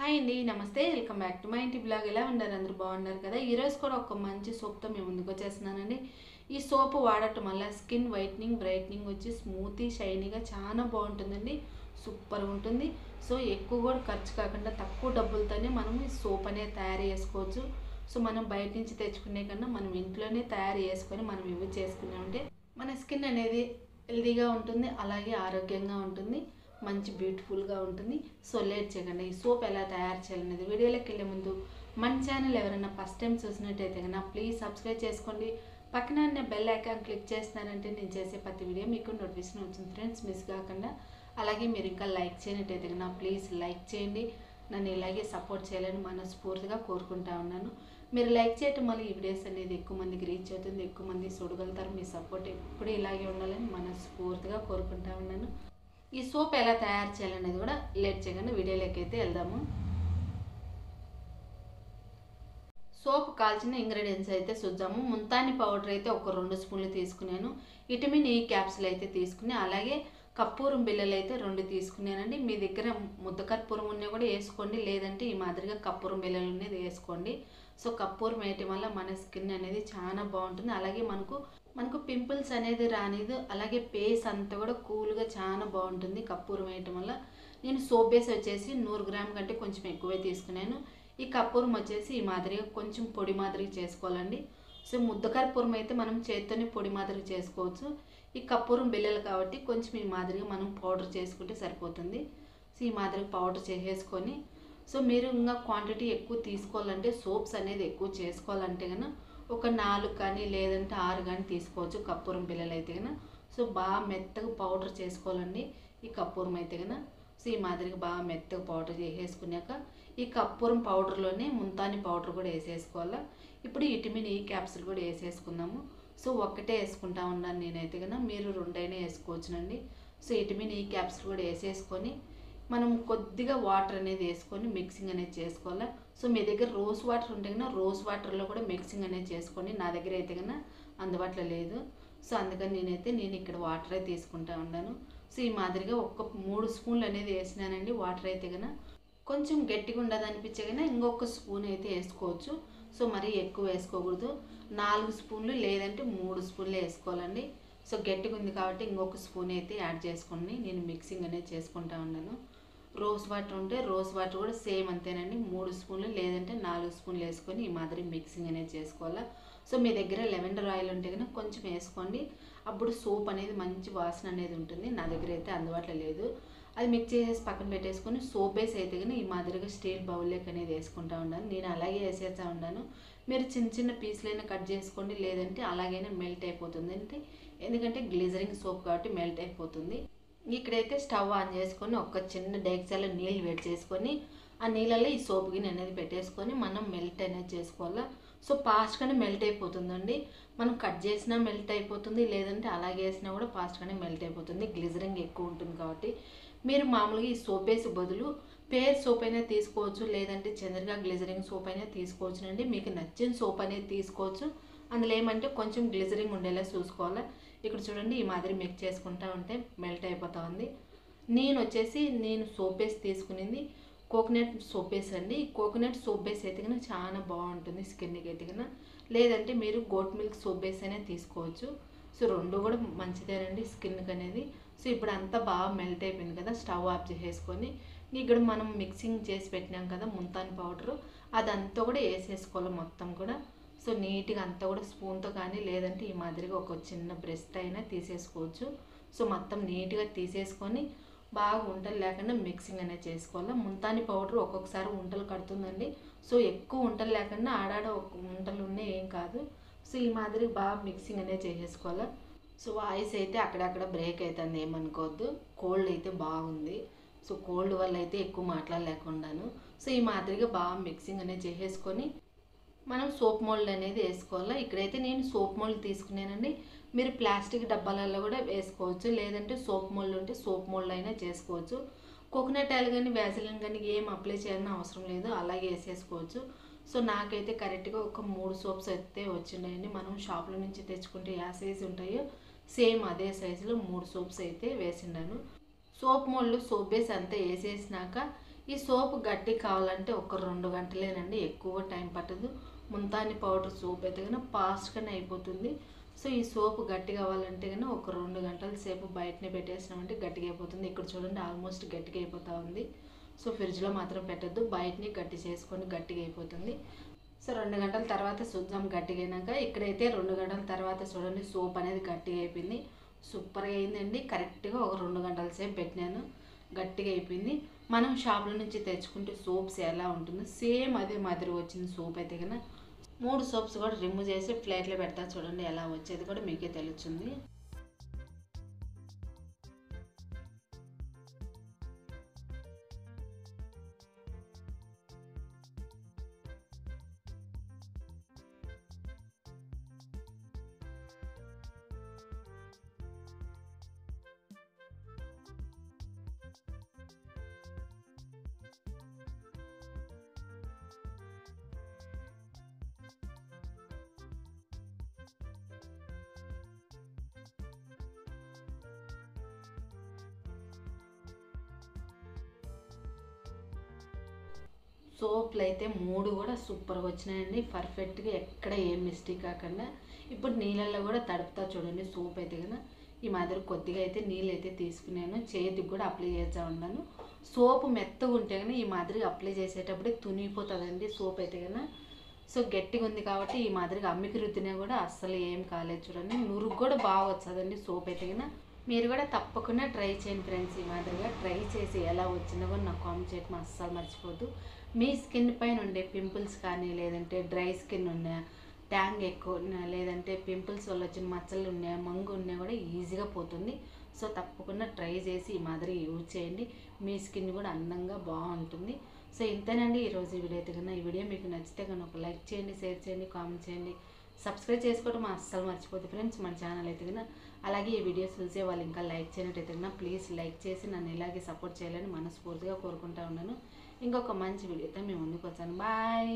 Hi అండి నమస్తే. Welcome back to my ఇంటి బ్లాగ్. ఎలా ఉన్నారు? అందరూ బాగున్నారు కదా? ఈరోజు కూడా ఒక మంచి సోప్తో మేము ముందుకు వచ్చేస్తున్నానండి. ఈ సోప్ వాడటం వల్ల స్కిన్ వైట్నింగ్ బ్రైట్నింగ్ వచ్చి స్మూతీ షైనీగా చాలా బాగుంటుందండి. సూపర్ ఉంటుంది. సో ఎక్కువ కూడా ఖర్చు కాకుండా తక్కువ డబ్బులతోనే మనం ఈ సోప్ అనేది తయారు చేసుకోవచ్చు. సో మనం బయట నుంచి తెచ్చుకునే కన్నా మనం ఇంట్లోనే తయారు చేసుకొని మనం యూజ్ చేసుకున్నామంటే మన స్కిన్ అనేది హెల్తీగా ఉంటుంది అలాగే ఆరోగ్యంగా ఉంటుంది. మంచి బ్యూటిఫుల్గా ఉంటుంది. సో లేట్ చేయకండి. ఈ సోప్ ఎలా తయారు చేయాలనేది వీడియోలోకి వెళ్ళే ముందు మన ఛానల్ ఎవరైనా ఫస్ట్ టైం చూసినట్టయితే కన్నా ప్లీజ్ సబ్స్క్రైబ్ చేసుకోండి. పక్కన బెల్ ఐకాన్ క్లిక్ చేస్తున్నారంటే నేను చేసే ప్రతి వీడియో మీకు నోటిఫికేషన్ వచ్చింది ఫ్రెండ్స్ మిస్ కాకుండా అలాగే మీరు ఇంకా లైక్ చేయనట్టయితే కన్నా ప్లీజ్ లైక్ చేయండి. నన్ను ఇలాగే సపోర్ట్ చేయాలని మనస్ఫూర్తిగా కోరుకుంటా ఉన్నాను. మీరు లైక్ చేయటం వల్ల ఈ వీడియోస్ అనేది ఎక్కువ మందికి రీచ్ అవుతుంది ఎక్కువ మంది చూడగలుగుతారు. మీ సపోర్ట్ ఎప్పుడు ఇలాగే ఉండాలని మనస్ఫూర్తిగా కోరుకుంటా ఉన్నాను. ఈ సోప్ ఎలా తయారు చేయాలనేది కూడా లేట్ చేయకుండా వీడియోలోకి అయితే వెళ్దాము. సోప్ కాల్చిన ఇంగ్రీడియంట్స్ అయితే చూద్దాము. ముంతాని పౌడర్ అయితే ఒక రెండు స్పూన్లు తీసుకున్నాను. విటమిన్ ఈ క్యాప్సులు అయితే తీసుకుని అలాగే కప్పూరం బిళ్ళలు అయితే రెండు తీసుకున్నానండి. మీ దగ్గర ముద్ద కర్పూరం ఉన్నా కూడా వేసుకోండి. లేదంటే ఈ మాదిరిగా కప్పూరం బిళ్ళలు అనేది వేసుకోండి. సో కప్పూరం వేయటం వల్ల మన స్కిన్ అనేది చాలా బాగుంటుంది. అలాగే మనకు మనకు పింపుల్స్ అనేది రానిదు. అలాగే పేస్ అంతా కూడా కూల్గా చాలా బాగుంటుంది కప్పూరం వేయటం వల్ల. నేను సోప్ బేస్ వచ్చేసి నూరు గ్రామ్ కంటే కొంచెం ఎక్కువే తీసుకున్నాను. ఈ కప్పూరం వచ్చేసి ఈ మాదిరిగా కొంచెం పొడి మాదిరిగా చేసుకోవాలండి. సో ముద్ద కర్పూరం అయితే మనం చేత్తోనే పొడి మాదిరిగా చేసుకోవచ్చు. ఈ కప్పూరం బిల్లలు కాబట్టి కొంచెం ఈ మాదిరిగా మనం పౌడర్ చేసుకుంటే సరిపోతుంది. సో ఈ మాదిరిగా పౌడర్ చేసేసుకొని సో మీరు ఇంకా క్వాంటిటీ ఎక్కువ తీసుకోవాలంటే సోప్స్ అనేది ఎక్కువ చేసుకోవాలంటే కనుక ఒక నాలుగు కానీ లేదంటే ఆరు కానీ తీసుకోవచ్చు కప్పూరం బిల్లలు అయితే కనుక సో బాగా మెత్తగా పౌడర్ చేసుకోవాలండి ఈ కప్పూరం అయితే కనుక సో ఈ మాదిరిగా బాగా మెత్తగా పౌడర్ చేసేసుకున్నాక ఈ కప్పూరం పౌడర్లోనే ముంతాని పౌడర్ కూడా వేసేసుకోవాలా? ఇప్పుడు విటమిన్ ఈ క్యాప్సిల్ కూడా వేసేసుకుందాము. సో ఒక్కటే వేసుకుంటా ఉన్నాను నేనైతే కనుక మీరు రెండైనా వేసుకోవచ్చునండి. సో విటమిన్ ఈ క్యాప్సిల్ కూడా వేసేసుకొని మనం కొద్దిగా వాటర్ అనేది వేసుకొని మిక్సింగ్ అనేది చేసుకోవాలి? సో మీ దగ్గర రోజ్ వాటర్ ఉంటే కన్నా రోజ్ వాటర్లో కూడా మిక్సింగ్ అనేది చేసుకొని నా దగ్గర అయితే కన్నా అందుబాటులో లేదు. సో అందుకని నేనైతే నేను ఇక్కడ వాటరే తీసుకుంటా ఉన్నాను. సో ఈ మాదిరిగా ఒక్క మూడు స్పూన్లు అనేది వేసినానండి. వాటర్ అయితే కన్నా కొంచెం గట్టిగా ఉండదు అనిపించే ఇంకొక స్పూన్ అయితే వేసుకోవచ్చు. సో మరీ ఎక్కువ వేసుకోకూడదు. నాలుగు స్పూన్లు లేదంటే మూడు స్పూన్లు వేసుకోవాలండి. సో గట్టిగా ఉంది కాబట్టి ఇంకొక స్పూన్ అయితే యాడ్ చేసుకోండి. నేను మిక్సింగ్ అనేది చేసుకుంటా ఉన్నాను. రోజ్ వాటర్ ఉంటే రోజ్ వాటర్ కూడా సేమ్ అంతేనండి. మూడు స్పూన్లు లేదంటే నాలుగు స్పూన్లు వేసుకొని ఈ మాదిరి మిక్సింగ్ అనేది చేసుకోవాలా. సో మీ దగ్గర లెవెండర్ ఆయిల్ ఉంటే కనుక కొంచెం వేసుకోండి. అప్పుడు సోప్ అనేది మంచి వాసన అనేది ఉంటుంది. నా దగ్గర అయితే అందుబాటులో లేదు. అది మిక్స్ చేసేసి పక్కన పెట్టేసుకొని సోప్ వేసి అయితే కానీ ఈ మాదిరిగా స్టీల్ బౌల్లోకి అనేది వేసుకుంటా ఉన్నాను నేను అలాగే వేసేస్తా ఉన్నాను మీరు చిన్న చిన్న పీసులైనా కట్ చేసుకోండి. లేదంటే అలాగైనా మెల్ట్ అయిపోతుంది. అంటే ఎందుకంటే గ్లిజరింగ్ సోప్ కాబట్టి మెల్ట్ అయిపోతుంది. ఇక్కడైతే స్టవ్ ఆన్ చేసుకొని ఒక చిన్న డేక్సాలో నీళ్ళు వేడి చేసుకొని ఆ నీళ్ళలో ఈ సోప్ గిన్నె అనేది పెట్టేసుకొని మనం మెల్ట్ అనేది చేసుకోవాలా? సో ఫాస్ట్గానే మెల్ట్ అయిపోతుందండి. మనం కట్ చేసినా మెల్ట్ అయిపోతుంది. లేదంటే అలాగే వేసినా కూడా ఫాస్ట్గానే మెల్ట్ అయిపోతుంది. గ్లిజరింగ్ ఎక్కువ ఉంటుంది కాబట్టి. మీరు మామూలుగా ఈ సోప్ వేసి బదులు పేర్ సోప్ అయినా తీసుకోవచ్చు లేదంటే చంద్రగా గ్లిజరింగ్ సోప్ అయినా తీసుకోవచ్చు అండి. మీకు నచ్చిన సోప్ అనేది తీసుకోవచ్చు. అందులో ఏమంటే కొంచెం గ్లిజరింగ్ ఉండేలా చూసుకోవాలి. ఇక్కడ చూడండి ఈ మాదిరి మిక్స్ చేసుకుంటా ఉంటే మెల్ట్ అయిపోతూ ఉంది. నేను వచ్చేసి నేను సోప్ వేసి తీసుకునింది కోకోనట్ సోప్ బేస్ అండి ఈ కోకోనట్ సోప్ బేస్ అయితే చాలా బాగుంటుంది స్కిన్కి అయితే లేదంటే మీరు గోట్ మిల్క్ సోప్ బేస్ అయినా తీసుకోవచ్చు. సో రెండు కూడా మంచిదేనండి స్కిన్కి అనేది సో ఇప్పుడు అంతా బాగా మెల్ట్ అయిపోయింది కదా స్టవ్ ఆఫ్ చేసేసుకొని. ఇక్కడ మనం మిక్సింగ్ చేసి పెట్టినాం కదా ముంతాన్ పౌడరు. అదంతా కూడా వేసేసుకోవాలి మొత్తం కూడా. సో నీట్గా అంతా కూడా స్పూన్తో కానీ లేదంటే ఈ మాదిరిగా ఒక చిన్న బ్రెస్ట్ అయినా తీసేసుకోవచ్చు. సో మొత్తం నీట్గా తీసేసుకొని బాగా ఉంటలు లేకుండా మిక్సింగ్ అనేది చేసుకోవాలి. ముంతాని పౌడర్ ఒక్కొక్కసారి ఉంటలు కడుతుందండి. సో ఎక్కువ ఉంటలు లేకుండా ఆడాడ ఒక ఉంటలు ఉన్నాయి ఏం కాదు. సో ఈ మాదిరి బాగా మిక్సింగ్ అనేది చేసేసుకోవాలి. సో వాయిస్ అయితే అక్కడక్కడ బ్రేక్ అవుతుంది ఏమనుకోవద్దు. కోల్డ్ అయితే బాగుంది. సో కోల్డ్ వల్ల అయితే ఎక్కువ మాట్లాడలేకుండాను. సో ఈ మాదిరిగా బాగా మిక్సింగ్ అనేది చేసేసుకొని మనం సోప్ మోల్డ్ అనేది వేసుకోవాలి. ఇక్కడైతే నేను సోప్ మోల్డ్ తీసుకున్నానండి. మీరు ప్లాస్టిక్ డబ్బాలలో కూడా వేసుకోవచ్చు. లేదంటే సోప్ మోల్డ్ ఉంటే సోప్ మోల్డ్ అయినా చేసుకోవచ్చు. కోకోనట్ ఆయిల్ కానీ వ్యాజిలిన్ కానీ ఏం అప్లై చేయాలని అవసరం లేదు. అలాగే వేసేసుకోవచ్చు. సో నాకైతే కరెక్ట్గా ఒక మూడు సోప్స్ అయితే వచ్చినాయండి. మనం షాప్లో నుంచి తెచ్చుకుంటే ఏ సైజు ఉంటాయో సేమ్ అదే సైజులో మూడు సోప్స్ అయితే వేసిండాను సోప్ మోల్డ్ సోప్ బేస్ అంతా వేసేసినాక ఈ సోప్ గట్టి కావాలంటే ఒక రెండు గంటలేనండి ఎక్కువ టైం పట్టదు. ముంతాని పౌడర్ సోప్ అయితే కనుక ఫాస్ట్గానే అయిపోతుంది. సో ఈ సోప్ గట్టి కావాలంటే కానీ ఒక రెండు గంటల సేపు బయటనే పెట్టేసినామంటే గట్టిగా అయిపోతుంది. ఇక్కడ చూడండి ఆల్మోస్ట్ గట్టిగా అయిపోతూ ఉంది. సో ఫ్రిడ్జ్లో మాత్రం పెట్టద్దు. బయటని గట్టి చేసుకొని గట్టిగా అయిపోతుంది. సో రెండు గంటల తర్వాత చూద్దాం గట్టిగా అయినాక ఇక్కడైతే రెండు గంటల తర్వాత చూడండి సోప్ అనేది గట్టిగా అయిపోయింది. సూపర్గా అయిందండి. కరెక్ట్గా ఒక రెండు గంటల సేపు పెట్టినాను. గట్టిగా అయిపోయింది. మనం షాపుల నుంచి తెచ్చుకుంటే సోప్స్ ఎలా ఉంటుందో సేమ్ అదే మాదిరి వచ్చింది సోప్ అయితే కన్నా మూడు సోప్స్ కూడా రిమూవ్ చేసి ప్లేట్లో పెడతా చూడండి ఎలా వచ్చేది కూడా మీకే తెలుస్తుంది. సోప్లు అయితే మూడు కూడా సూపర్గా వచ్చినాయండి. పర్ఫెక్ట్గా ఎక్కడ ఏం మిస్టేక్ కాకుండా ఇప్పుడు నీళ్ళల్లో కూడా తడుపుతా చూడండి సోప్ అయితే కదా ఈ మాదిరి కొద్దిగా అయితే నీళ్ళు అయితే తీసుకున్నాను. చేతికి కూడా అప్లై చేస్తూ ఉన్నాను. సోప్ మెత్తగా ఉంటే కానీ ఈ మాదిరిగా అప్లై చేసేటప్పుడే తునిగిపోతుందండి సోప్ అయితే కన్నా సో గట్టిగా ఉంది కాబట్టి ఈ మాదిరిగా అమ్మికి రుద్దినా కూడా అస్సలు ఏం కాలేదు చూడండి. నురుగు కూడా బాగా వచ్చదండి సోప్ అయితే కన్నా మీరు కూడా తప్పకుండా ట్రై చేయండి ఫ్రెండ్స్ ఈ మాదిరిగా. ట్రై చేసి ఎలా వచ్చిందో కూడా నాకు కామెంట్ చేయటం అస్సలు మర్చిపోద్దు మీ స్కిన్ పైన ఉండే పింపుల్స్ కానీ లేదంటే డ్రై స్కిన్ ఉన్నాయా ట్యాంగ్ ఎక్కువ ఉన్నా లేదంటే పింపుల్స్ వల్ల వచ్చిన మచ్చలు ఉన్నాయా మంగు ఉన్నా కూడా ఈజీగా పోతుంది. సో తప్పకుండా ట్రై చేసి ఈ మాదిరి యూజ్ చేయండి. మీ స్కిన్ కూడా అందంగా బాగుంటుంది. సో ఇంతేనండి ఈరోజు ఈ వీడియో అయితే కన్నా ఈ వీడియో మీకు నచ్చితే కనుక ఒక లైక్ చేయండి షేర్ చేయండి కామెంట్ చేయండి. సబ్స్క్రైబ్ చేసుకోవడం అస్సలు మర్చిపోతుంది ఫ్రెండ్స్ మన ఛానల్ అయితే కన్నా అలాగే ఈ వీడియోస్ చూసే వాళ్ళు ఇంకా లైక్ చేయనట్టయితే కన్నా ప్లీజ్ లైక్ చేసి నన్ను ఇలాగే సపోర్ట్ చేయాలని మనస్ఫూర్తిగా కోరుకుంటా ఉన్నాను. ఇంకొక మంచి వీడియోతో మేము ముందుకు వచ్చాను. బాయ్